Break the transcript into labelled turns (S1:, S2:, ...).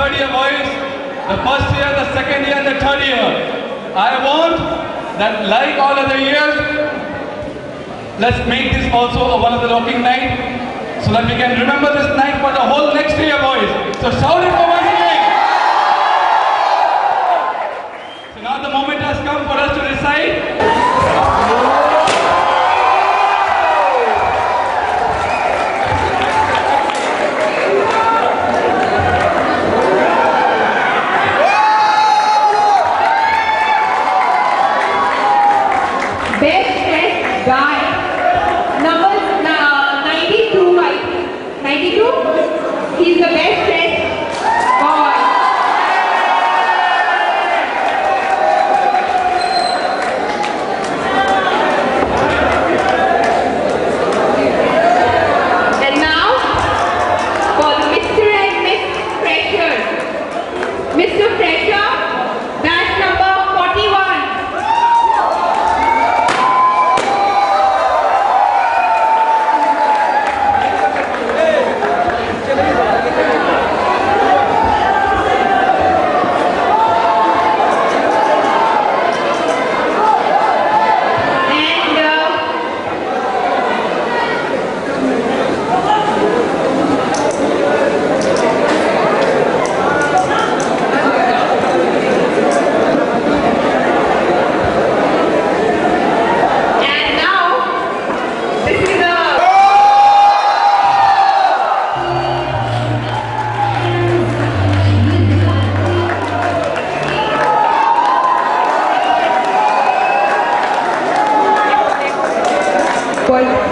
S1: third year boys, the first year, the second year, the third year. I want that like all other years, let's make this also one of the locking night so that we can remember this night for the whole next year boys. So shout it for once again. So now the moment has come for us to recite.
S2: Guy. Number такой